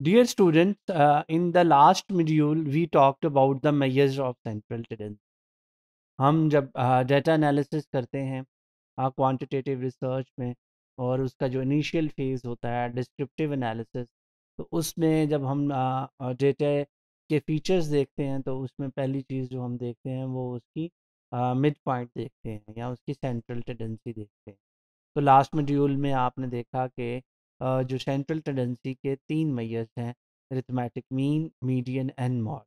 Dear students, uh, in the last module, we talked about the measures of central tendency. हम जब data analysis करते हैं quantitative research में और उसका जो इनिशियल फ़ेज़ होता है डिस्क्रिप्टिव एनालिसिस तो उसमें जब हम डेटा के फीचर्स देखते हैं तो उसमें पहली चीज़ जो हम देखते हैं वो उसकी मिड uh, पॉइंट देखते हैं या उसकी सेंट्रल टेंडेंसी देखते हैं तो लास्ट मॉड्यूल में आपने देखा कि जो सेंट्रल टेंडेंसी के तीन मैयर्स हैं arithmetic mean median and mode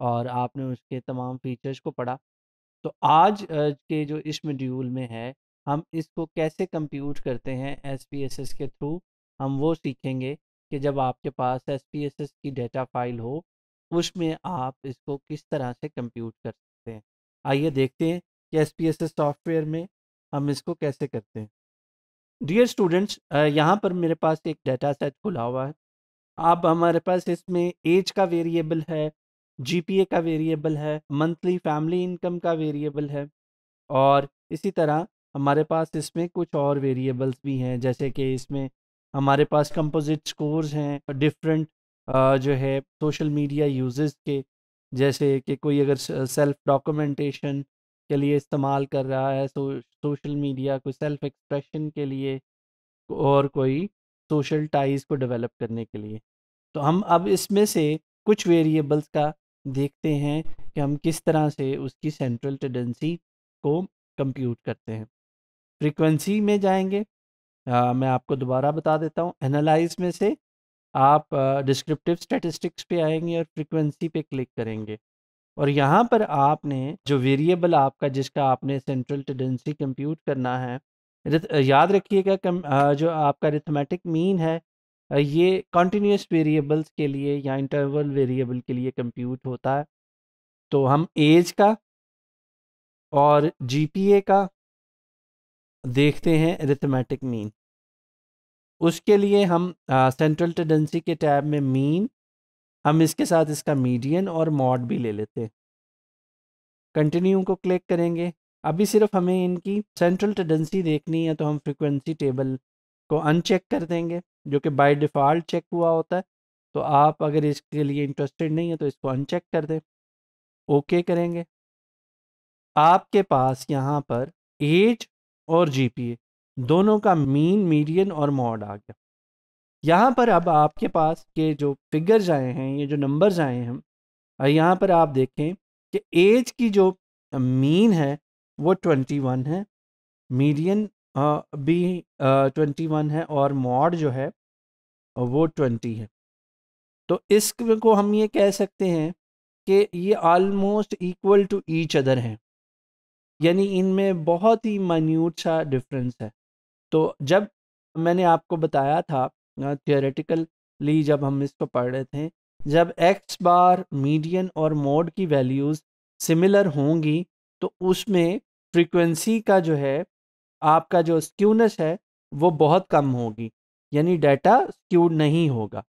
और आपने उसके तमाम फीचर्स को पढ़ा। तो आज के जो इस मॉड्यूल में है, हम इसको कैसे कंप्यूट करते हैं एसपीएसएस के थ्रू हम वो सीखेंगे कि जब आपके पास एसपीएसएस की डेटा फ़ाइल हो, उसमें आप इसको किस तरह से कंप्यूट कर सकते हैं। आइए देखते हैं कि एसपीएसएस सॉफ्टवेयर में हम इसको कैसे करते हैं। डियर स्टूडेंट्स यहाँ पर मेरे पास एक डाटा सेट खुला हुआ है। अब हमारे पास इसमें एज का वेरिएबल है जीपीए का वेरिएबल है मंथली फैमिली इनकम का वेरिएबल है और इसी तरह हमारे पास इसमें कुछ और वेरिएबल्स भी हैं, जैसे कि इसमें हमारे पास कंपोजिट स्कोर्स हैं डिफरेंट जो है सोशल मीडिया यूजेस के, जैसे कि कोई अगर सेल्फ डॉक्यूमेंटेशन के लिए इस्तेमाल कर रहा है सो सोशल मीडिया कोई सेल्फ एक्सप्रेशन के लिए और कोई सोशल टाइज को डेवलप करने के लिए। तो हम अब इसमें से कुछ वेरिएबल्स का देखते हैं कि हम किस तरह से उसकी सेंट्रल टेंडेंसी को कंप्यूट करते हैं। फ्रीक्वेंसी में जाएँगे। आ, मैं आपको दोबारा बता देता हूँ एनालाइज में से आप डिस्क्रिप्टिव स्टैटिस्टिक्स पे आएँगे और फ्रीक्वेंसी पे क्लिक करेंगे। और यहाँ पर आपने जो वेरिएबल आपका जिसका आपने सेंट्रल टेंडेंसी कंप्यूट करना है याद रखिएगा जो आपका रिथमेटिक मीन है ये कंटिन्यूस वेरिएबल्स के लिए या इंटरवल वेरिएबल के लिए कंप्यूट होता है। तो हम एज का और जीपीए का देखते हैं रिथमेटिक मीन उसके लिए हम सेंट्रल टेंडेंसी के टैब में मीन हम इसके साथ इसका मीडियन और मॉड भी ले लेते हैं। कंटिन्यू को क्लिक करेंगे। अभी सिर्फ़ हमें इनकी सेंट्रल टेंडेंसी देखनी है तो हम फ्रिक्वेंसी टेबल को अनचेक कर देंगे, जो कि बाय डिफ़ॉल्ट चेक हुआ होता है। तो आप अगर इसके लिए इंटरेस्टेड नहीं है तो इसको अनचेक कर दें। ओके करेंगे। आपके पास यहाँ पर एज और जीपीए दोनों का मीन मीडियन और मॉड आ गया। यहाँ पर अब आपके पास के जो फिगर्स आए हैं, ये जो नंबर्स आए हैं यहाँ पर आप देखें कि एज की जो मीन है, वो ट्वेंटी वन है मीडियन भी ट्वेंटी वन है और मॉड जो है, वो ट्वेंटी है। तो इसको हम ये कह सकते हैं कि ये almost equal to each other हैं। यानी इनमें बहुत ही मान्यूट सा डिफरेंस है। तो जब मैंने आपको बताया था थियोरेटिकली जब हम इसको पढ़ रहे थे, जब एक्स बार मीडियन और मोड की वैल्यूज़ सिमिलर होंगी तो उसमें फ्रीक्वेंसी का जो है, आपका जो स्क्यूनेस है, वो बहुत कम होगी। यानी डाटा स्क्यूड नहीं होगा।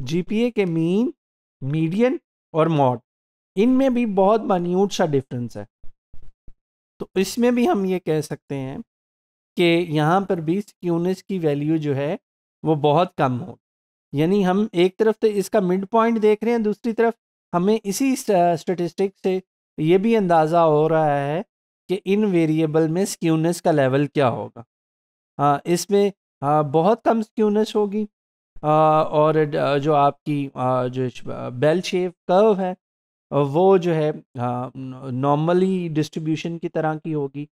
जीपीए के मीन मीडियन और मॉड इनमें भी बहुत मान्यूट सा डिफरेंस है। तो इसमें भी हम ये कह सकते हैं कि यहाँ पर भी स्क्यूनेस की वैल्यू जो है वो बहुत कम हो। यानी हम एक तरफ़ तो इसका मिड पॉइंट देख रहे हैं, दूसरी तरफ़ हमें इसी स्टेटिस्टिक से ये भी अंदाज़ा हो रहा है कि इन वेरिएबल में स्क्यूनेस का लेवल क्या होगा। हाँ इसमें हाँ बहुत कम स्क्यूनेस होगी। और जो आपकी जो बेल शेप कर्व है, वो जो है, नॉर्मली डिस्ट्रीब्यूशन की तरह की होगी।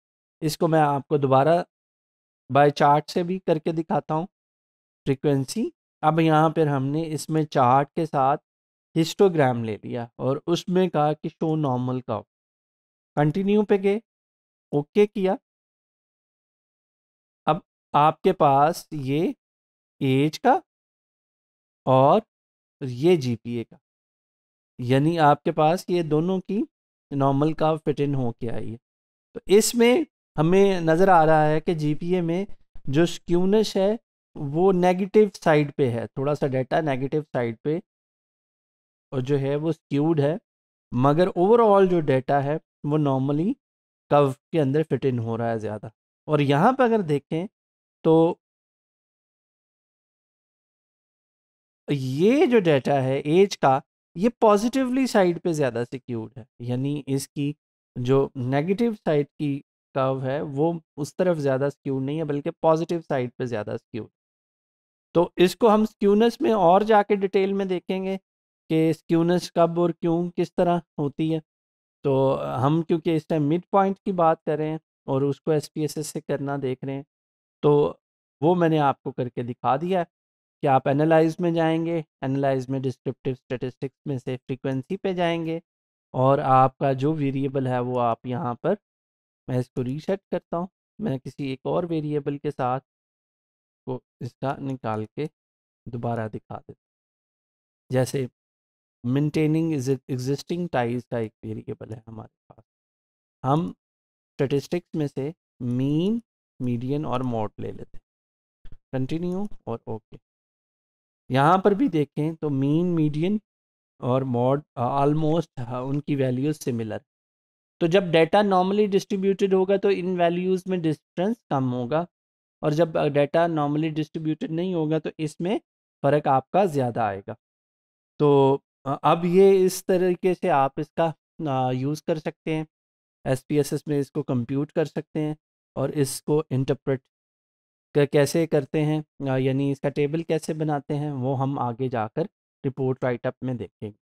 इसको मैं आपको दोबारा बाय चार्ट से भी करके दिखाता हूँ। फ्रीक्वेंसी, अब यहाँ पर हमने इसमें चार्ट के साथ हिस्टोग्राम ले लिया और उसमें कहा कि शो नॉर्मल का कंटिन्यू पे गए, ओके किया। अब आपके पास ये एज का और ये जीपीए का, यानी आपके पास ये दोनों की नॉर्मल का फिट इन हो के आई है। तो इसमें हमें नज़र आ रहा है कि जीपीए में जो स्क्यूनेस है वो नेगेटिव साइड पे है, थोड़ा सा डाटा नेगेटिव साइड पे और जो है वो स्क्यूड है, मगर ओवरऑल जो डाटा है, वो नॉर्मली कव के अंदर फिट इन हो रहा है ज़्यादा। और यहाँ पर अगर देखें तो ये जो डेटा है एज का, ये पॉजिटिवली साइड पे ज़्यादा सिक्योर्ड है। यानी इसकी जो नेगेटिव साइड की कर्व है, वो उस तरफ़ ज़्यादा स्क्यूड नहीं है, बल्कि पॉजिटिव साइड पे ज़्यादा स्क्यूड तो इसको हम स्क्यूनेस में और जाके डिटेल में देखेंगे कि स्क्यूनेस कब और क्यों किस तरह होती है। तो हम क्योंकि इस टाइम मिड पॉइंट की बात कर रहे हैं और उसको एस पी एस एस से करना देख रहे हैं तो वो मैंने आपको करके दिखा दिया है कि आप एनालाइज में जाएँगे, एनालाइज में डिस्क्रिप्टिव स्टेटिस्टिक्स में से फ्रीक्वेंसी पे जाएँगे और आपका जो वेरिएबल है वो आप यहाँ पर मैं इसको रीसेट करता हूँ, मैं किसी एक और वेरिएबल के साथ को इसका निकाल के दोबारा दिखा देता जैसे मेंटेनिंग एग्जिस्टिंग टाइज का एक वेरिएबल है हमारे पास। हम स्टेटिस्टिक्स में से मीन मीडियन और मोड ले लेते हैं। कंटिन्यू और ओके यहाँ पर भी देखें तो मीन मीडियन और मॉड ऑलमोस्ट उनकी वैल्यूज़ सिमिलर तो जब डेटा नॉर्मली डिस्ट्रीब्यूटेड होगा तो इन वैल्यूज़ में डिफरेंस कम होगा। और जब डेटा नॉर्मली डिस्ट्रीब्यूटेड नहीं होगा तो इसमें फ़र्क आपका ज़्यादा आएगा। तो अब ये इस तरीके से आप इसका यूज़ कर सकते हैं एसपीएसएस में इसको कंप्यूट कर सकते हैं और इसको इंटरप्रेट कैसे करते हैं यानी इसका टेबल कैसे बनाते हैं, वो हम आगे जाकर रिपोर्ट राइटअप में देखेंगे।